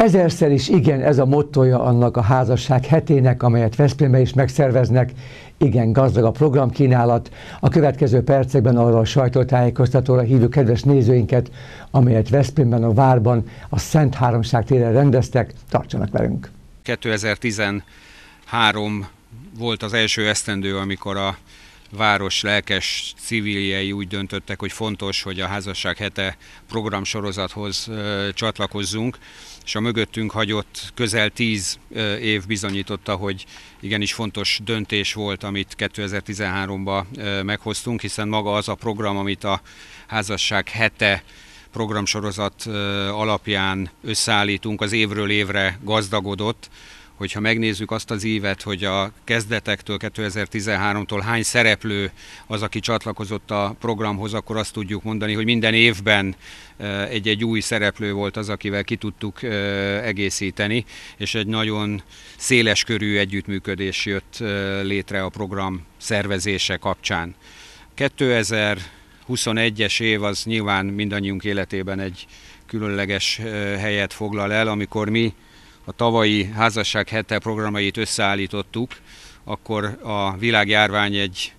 Ezerszer is igen, ez a mottoja annak a házasság hetének, amelyet Veszprémben is megszerveznek. Igen, gazdag a programkínálat. A következő percekben arra a sajtótájékoztatóra hívjuk kedves nézőinket, amelyet Veszprémben a Várban a Szent Háromság téren rendeztek. Tartsanak velünk! 2013 volt az első esztendő, amikor a város lelkes civiljei úgy döntöttek, hogy fontos, hogy a házasság hete programsorozathoz csatlakozzunk, és a mögöttünk hagyott közel tíz év bizonyította, hogy igenis fontos döntés volt, amit 2013-ban meghoztunk, hiszen maga az a program, amit a házasság hete programsorozat alapján összeállítunk, az évről évre gazdagodott, hogyha megnézzük azt az évet, hogy a kezdetektől 2013-tól hány szereplő az, aki csatlakozott a programhoz, akkor azt tudjuk mondani, hogy minden évben egy-egy új szereplő volt az, akivel ki tudtuk egészíteni, és egy nagyon széles körű együttműködés jött létre a program szervezése kapcsán. 2021-es év az nyilván mindannyiunk életében egy különleges helyet foglal el, amikor mi a tavalyi házasság hete programait összeállítottuk, akkor a világjárvány egy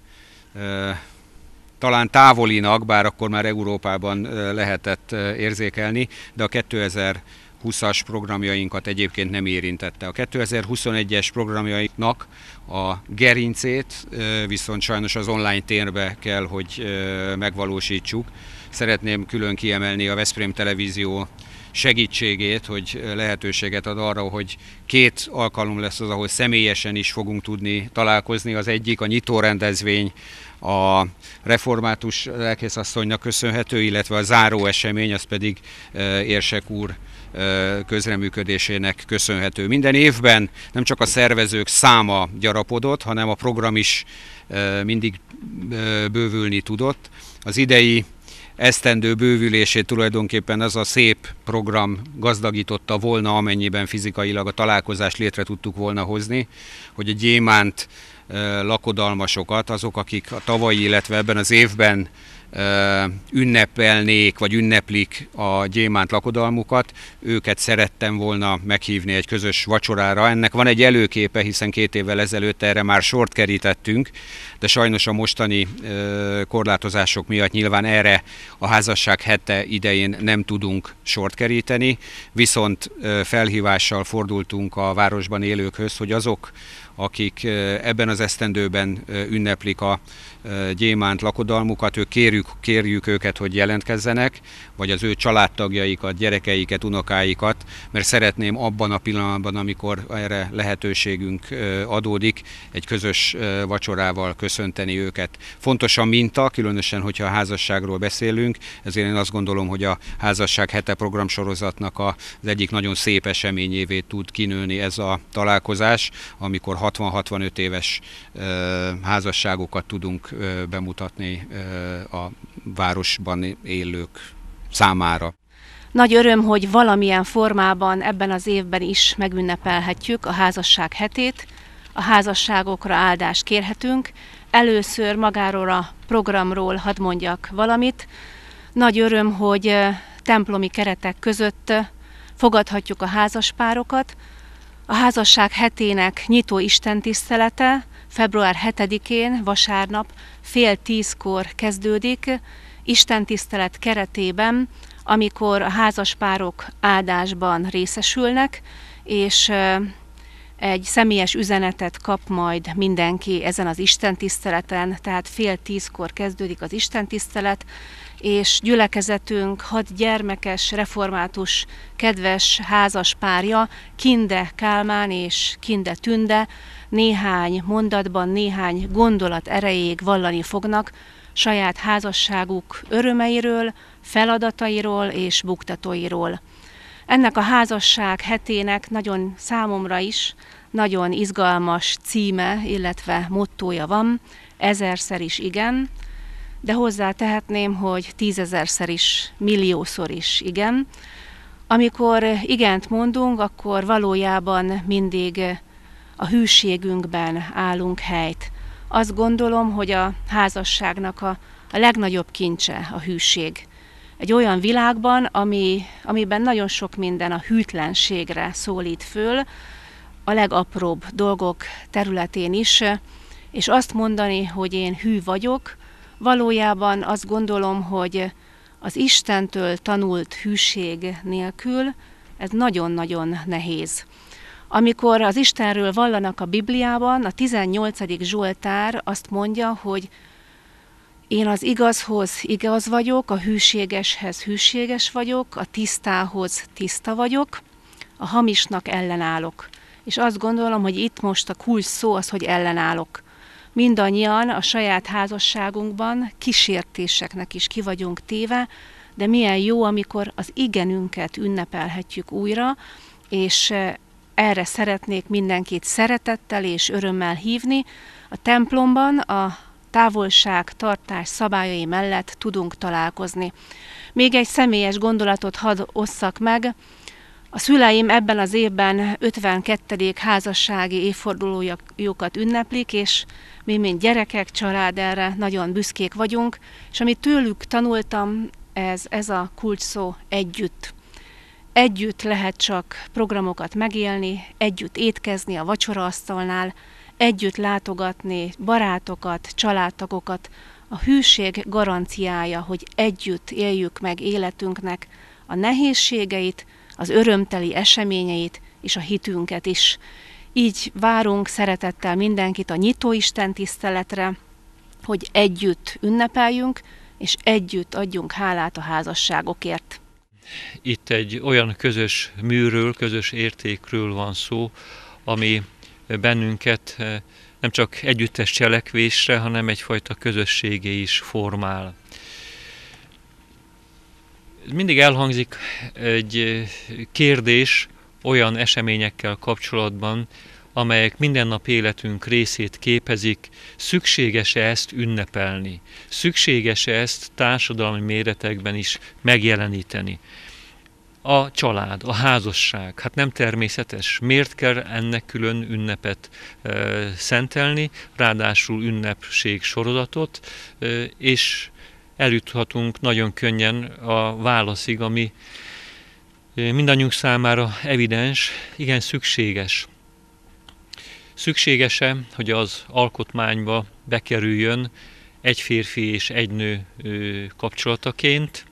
talán távolinak, bár akkor már Európában lehetett érzékelni, de a 2020-as programjainkat egyébként nem érintette. A 2021-es programjainknak a gerincét viszont sajnos az online térbe kell, hogy megvalósítsuk. Szeretném külön kiemelni a Veszprém Televízió segítségét, hogy lehetőséget ad arra, hogy két alkalom lesz az, ahol személyesen is fogunk tudni találkozni. Az egyik a nyitórendezvény, a református lelkészasszonynak köszönhető, illetve a záró esemény, az pedig Érsek úr közreműködésének köszönhető. Minden évben nem csak a szervezők száma gyarapodott, hanem a program is mindig bővülni tudott. Az idei esztendő bővülését tulajdonképpen az a szép program gazdagította volna, amennyiben fizikailag a találkozást létre tudtuk volna hozni, hogy a gyémánt lakodalmasokat, azok, akik a tavalyi, illetve ebben az évben ünnepelnék, vagy ünneplik a gyémánt lakodalmukat, őket szerettem volna meghívni egy közös vacsorára. Ennek van egy előképe, hiszen két évvel ezelőtt erre már sort kerítettünk, de sajnos a mostani korlátozások miatt nyilván erre a házasság hete idején nem tudunk sort keríteni, viszont felhívással fordultunk a városban élőkhöz, hogy azok, akik ebben az esztendőben ünneplik a gyémánt lakodalmukat, ők kérjük, kérjük őket, hogy jelentkezzenek, vagy az ő családtagjaikat, gyerekeiket, unokáikat, mert szeretném abban a pillanatban, amikor erre lehetőségünk adódik, egy közös vacsorával köszönteni őket. Fontos a minta, különösen, hogyha a házasságról beszélünk, ezért én azt gondolom, hogy a házasság hete programsorozatnak az egyik nagyon szép eseményévé tud kinőni ez a találkozás, amikor 60-65 éves házasságokat tudunk bemutatni a városban élők számára. Nagy öröm, hogy valamilyen formában ebben az évben is megünnepelhetjük a házasság hetét, a házasságokra áldást kérhetünk. Először magáról a programról hadd mondjak valamit. Nagy öröm, hogy templomi keretek között fogadhatjuk a házaspárokat. A házasság hetének nyitó istentisztelete február 7-én, vasárnap fél tízkor kezdődik, istentisztelet keretében, amikor a házaspárok áldásban részesülnek, és egy személyes üzenetet kap majd mindenki ezen az istentiszteleten, tehát fél tízkor kezdődik az istentisztelet, és gyülekezetünk hat gyermekes, református, kedves házas párja, Kinde Kálmán és Kinde Tünde néhány mondatban, néhány gondolat erejéig vallani fognak saját házasságuk örömeiről, feladatairól és buktatóiról. Ennek a házasság hetének nagyon számomra is nagyon izgalmas címe, illetve mottója van, ezerszer is igen, de hozzá tehetném, hogy tízezerszer is, milliószor is igen. Amikor igent mondunk, akkor valójában mindig a hűségünkben állunk helyt. Azt gondolom, hogy a házasságnak a, a legnagyobb kincse a hűség. egy olyan világban, ami, amiben nagyon sok minden a hűtlenségre szólít föl, a legapróbb dolgok területén is, és azt mondani, hogy én hű vagyok, valójában azt gondolom, hogy az Istentől tanult hűség nélkül ez nagyon-nagyon nehéz. Amikor az Istenről vallanak a Bibliában, a 18. Zsoltár azt mondja, hogy én az igazhoz igaz vagyok, a hűségeshez hűséges vagyok, a tisztához tiszta vagyok, a hamisnak ellenállok. És azt gondolom, hogy itt most a kulcs szó az, hogy ellenállok. Mindannyian a saját házasságunkban kísértéseknek is ki vagyunk téve, de milyen jó, amikor az igenünket ünnepelhetjük újra, és erre szeretnék mindenkit szeretettel és örömmel hívni. A templomban a távolság tartás szabályai mellett tudunk találkozni. Még egy személyes gondolatot hadd osszak meg. A szüleim ebben az évben 52. házassági évfordulójukat ünneplik, és mi, mint gyerekek, család erre nagyon büszkék vagyunk, és amit tőlük tanultam, ez, ez a kulcs szó együtt. Együtt lehet csak programokat megélni, együtt étkezni a vacsoraasztalnál, együtt látogatni barátokat, családtagokat. A hűség garanciája, hogy együtt éljük meg életünknek a nehézségeit, az örömteli eseményeit és a hitünket is. Így várunk szeretettel mindenkit a nyitó Isten tiszteletre, hogy együtt ünnepeljünk, és együtt adjunk hálát a házasságokért. Itt egy olyan közös műről, közös értékről van szó, ami bennünket eh, nem csak együttes cselekvésre, hanem egyfajta közösségé is formál. Mindig elhangzik egy kérdés olyan eseményekkel kapcsolatban, amelyek mindennap életünk részét képezik, szükséges-e ezt ünnepelni? Szükséges-e ezt társadalmi méretekben is megjeleníteni? A család, a házasság, hát nem természetes. Miért kell ennek külön ünnepet e, szentelni, ráadásul ünnepség sorozatot, e, és eljuthatunk nagyon könnyen a válaszig, ami mindannyiunk számára evidens, igen szükséges. Szükséges-e, hogy az alkotmányba bekerüljön egy férfi és egy nő kapcsolataként?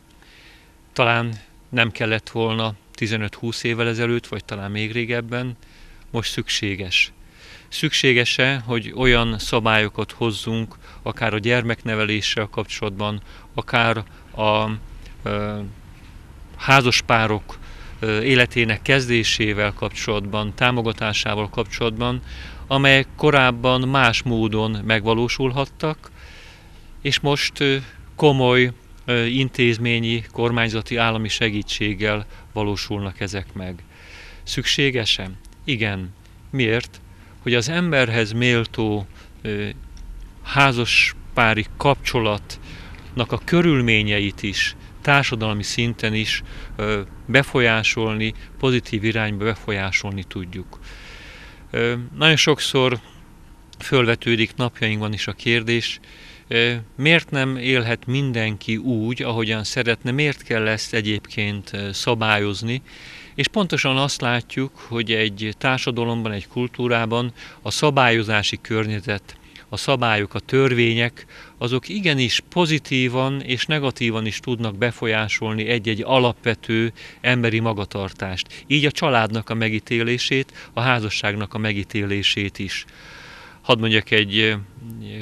Talán nem kellett volna 15-20 évvel ezelőtt, vagy talán még régebben, most szükséges. Szükséges-e, hogy olyan szabályokat hozzunk, akár a gyermekneveléssel kapcsolatban, akár a, a házaspárok életének kezdésével kapcsolatban, támogatásával kapcsolatban, amelyek korábban más módon megvalósulhattak, és most komoly intézményi, kormányzati állami segítséggel valósulnak ezek meg. Szükségesen? Igen. Miért? Hogy az emberhez méltó házaspári kapcsolatnak a körülményeit is társadalmi szinten is befolyásolni, pozitív irányba befolyásolni tudjuk. Nagyon sokszor fölvetődik napjainkban is a kérdés, miért nem élhet mindenki úgy, ahogyan szeretne, miért kell ezt egyébként szabályozni, és pontosan azt látjuk, hogy egy társadalomban, egy kultúrában a szabályozási környezet a szabályok, a törvények, azok igenis pozitívan és negatívan is tudnak befolyásolni egy-egy alapvető emberi magatartást. Így a családnak a megítélését, a házasságnak a megítélését is. Hadd mondjak egy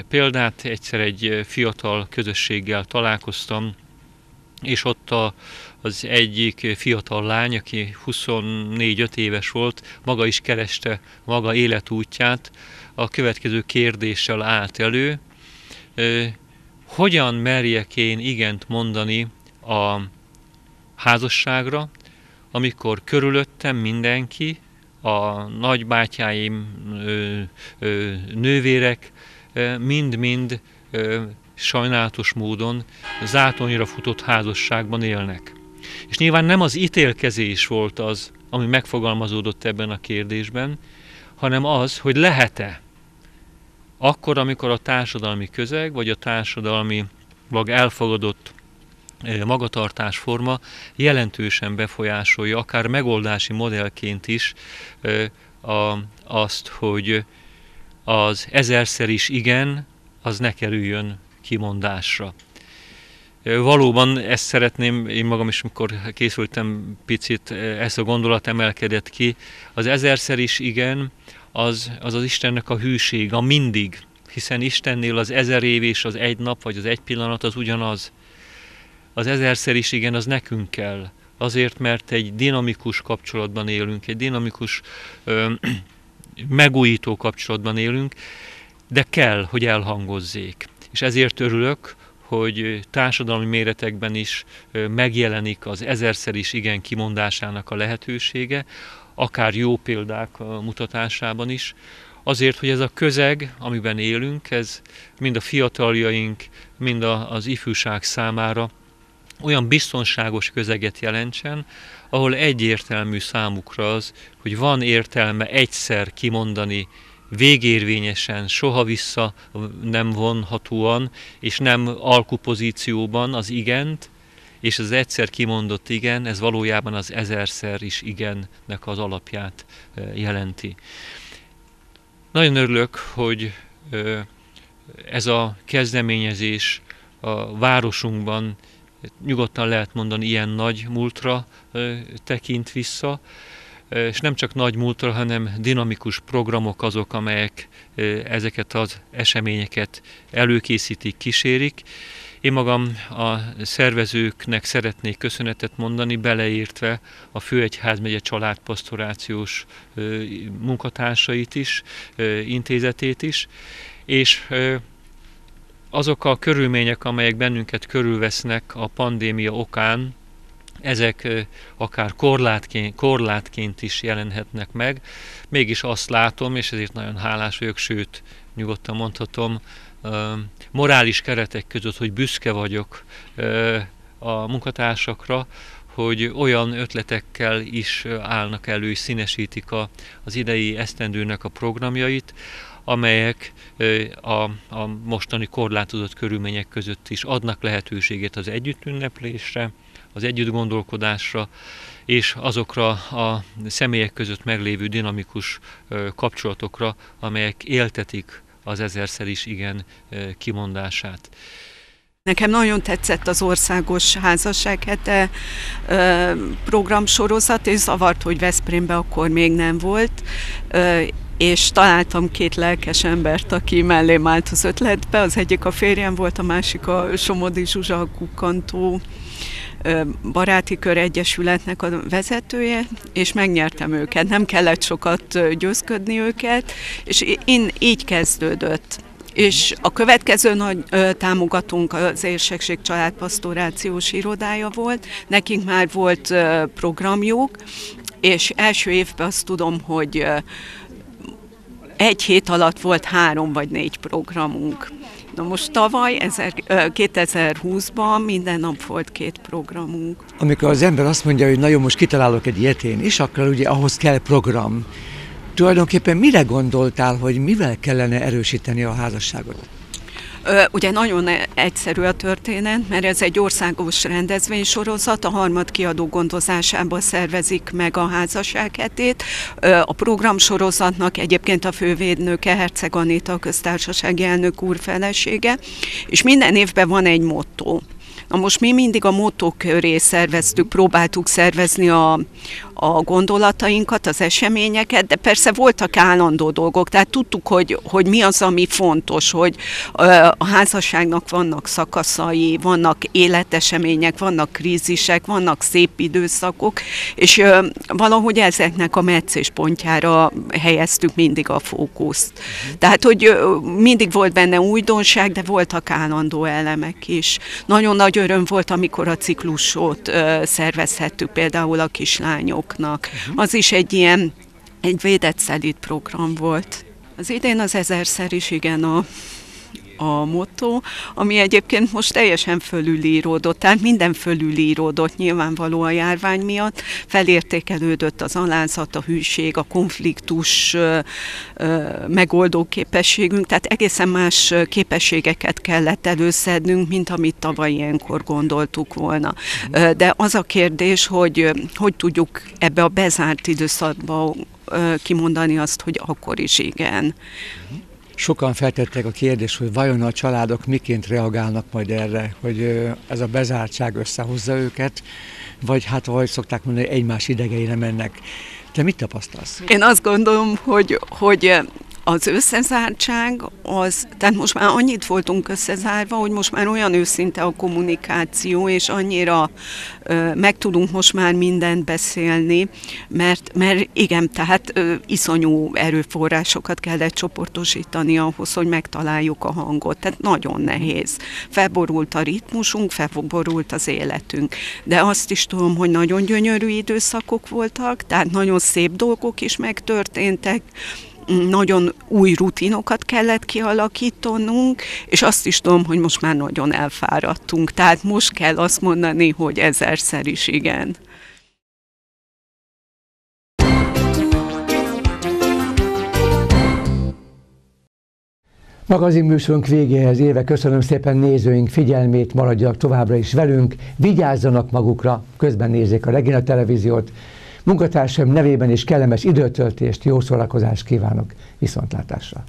példát, egyszer egy fiatal közösséggel találkoztam, és ott a, az egyik fiatal lány, aki 24-5 éves volt, maga is kereste maga életútját, a következő kérdéssel állt elő. Hogyan merjek én igent mondani a házasságra, amikor körülöttem mindenki, a nagybátyáim, nővérek mind-mind sajnálatos módon zátonyra futott házasságban élnek. És nyilván nem az ítélkezés volt az, ami megfogalmazódott ebben a kérdésben, hanem az, hogy lehet-e akkor, amikor a társadalmi közeg, vagy a társadalmi vagy elfogadott magatartásforma jelentősen befolyásolja, akár megoldási modellként is a, azt, hogy az ezerszer is igen, az ne kerüljön kimondásra. Valóban ezt szeretném, én magam is, amikor készültem picit, ezt a gondolat emelkedett ki. Az ezerszer is igen, az az, az Istennek a hűség, a mindig, hiszen Istennél az ezer év és az egy nap, vagy az egy pillanat az ugyanaz. Az ezerszer is igen, az nekünk kell. Azért, mert egy dinamikus kapcsolatban élünk, egy dinamikus ö, megújító kapcsolatban élünk, de kell, hogy elhangozzék. És ezért örülök, hogy társadalmi méretekben is megjelenik az ezerszer is igen kimondásának a lehetősége, akár jó példák mutatásában is, azért, hogy ez a közeg, amiben élünk, ez mind a fiataljaink, mind a, az ifjúság számára olyan biztonságos közeget jelentsen, ahol egyértelmű számukra az, hogy van értelme egyszer kimondani végérvényesen, soha vissza nem vonhatóan, és nem alkupozícióban az igent, és az egyszer kimondott igen, ez valójában az ezerszer is igennek az alapját jelenti. Nagyon örülök, hogy ez a kezdeményezés a városunkban nyugodtan lehet mondani ilyen nagy múltra tekint vissza, és nem csak nagy múltra, hanem dinamikus programok azok, amelyek ezeket az eseményeket előkészítik, kísérik. Én magam a szervezőknek szeretnék köszönetet mondani, beleértve a Főegyházmegye családpastorációs munkatársait is, intézetét is, és azok a körülmények, amelyek bennünket körülvesznek a pandémia okán, ezek akár korlátként, korlátként is jelenhetnek meg. Mégis azt látom, és ezért nagyon hálás vagyok, sőt, nyugodtan mondhatom, morális keretek között, hogy büszke vagyok a munkatársakra, hogy olyan ötletekkel is állnak elő, és színesítik a, az idei esztendőnek a programjait, amelyek a, a mostani korlátozott körülmények között is adnak lehetőséget az együttünneplésre, az együtt gondolkodásra, és azokra a személyek között meglévő dinamikus kapcsolatokra, amelyek éltetik az ezerszer is igen kimondását. Nekem nagyon tetszett az országos házasság hete programsorozat, és zavart, hogy Veszprémbe akkor még nem volt és találtam két lelkes embert, aki mellém állt az ötletbe. Az egyik a férjem volt, a másik a Somodi Zsuzsa Kukantó baráti kör egyesületnek a vezetője, és megnyertem őket. Nem kellett sokat győzködni őket, és én így kezdődött. És a következő nagy ö, támogatónk az Érsekség Családpasztorációs Irodája volt. Nekünk már volt ö, programjuk, és első évben azt tudom, hogy ö, egy hét alatt volt három vagy négy programunk. Na most tavaly, 2020-ban minden nap volt két programunk. Amikor az ember azt mondja, hogy nagyon most kitalálok egy ilyet én is, akkor ugye ahhoz kell program. Tulajdonképpen mire gondoltál, hogy mivel kellene erősíteni a házasságot? Ugye nagyon egyszerű a történet, mert ez egy országos rendezvénysorozat, a harmad kiadó gondozásában szervezik meg a házasság hetét. A programsorozatnak egyébként a fővédnöke Herceg Anita, a köztársasági elnök úr felesége, és minden évben van egy motto. Na most mi mindig a motto köré szerveztük, próbáltuk szervezni a, a gondolatainkat, az eseményeket, de persze voltak állandó dolgok, tehát tudtuk, hogy, hogy mi az, ami fontos, hogy a házasságnak vannak szakaszai, vannak életesemények, vannak krízisek, vannak szép időszakok, és valahogy ezeknek a meccéspontjára helyeztük mindig a fókuszt. Tehát, hogy mindig volt benne újdonság, de voltak állandó elemek is. Nagyon nagy öröm volt, amikor a ciklusot szervezhettük például a kislányok fiataloknak. Az is egy ilyen, egy védett program volt. Az idén az ezerszer is igen a a motto, ami egyébként most teljesen fölülíródott, tehát minden fölülíródott nyilvánvaló a járvány miatt, felértékelődött az alázat, a hűség, a konfliktus megoldó képességünk, tehát egészen más képességeket kellett előszednünk, mint amit tavaly ilyenkor gondoltuk volna. De az a kérdés, hogy hogy tudjuk ebbe a bezárt időszakba kimondani azt, hogy akkor is igen. Sokan feltettek a kérdést, hogy vajon a családok miként reagálnak majd erre, hogy ez a bezártság összehozza őket, vagy hát vagy szokták mondani, egymás idegeire mennek. Te mit tapasztalsz? Én azt gondolom, hogy, hogy az összezártság, az, tehát most már annyit voltunk összezárva, hogy most már olyan őszinte a kommunikáció, és annyira ö, meg tudunk most már mindent beszélni, mert, mert igen, tehát ö, iszonyú erőforrásokat kellett csoportosítani ahhoz, hogy megtaláljuk a hangot. Tehát nagyon nehéz. Felborult a ritmusunk, felborult az életünk. De azt is tudom, hogy nagyon gyönyörű időszakok voltak, tehát nagyon szép dolgok is megtörténtek, nagyon új rutinokat kellett kialakítanunk, és azt is tudom, hogy most már nagyon elfáradtunk. Tehát most kell azt mondani, hogy ezerszer is igen. Magazin műsorunk végéhez éve köszönöm szépen nézőink figyelmét, maradjanak továbbra is velünk, vigyázzanak magukra, közben nézzék a Regina televíziót, Munkatársaim nevében is kellemes időtöltést, jó szórakozást kívánok viszontlátásra!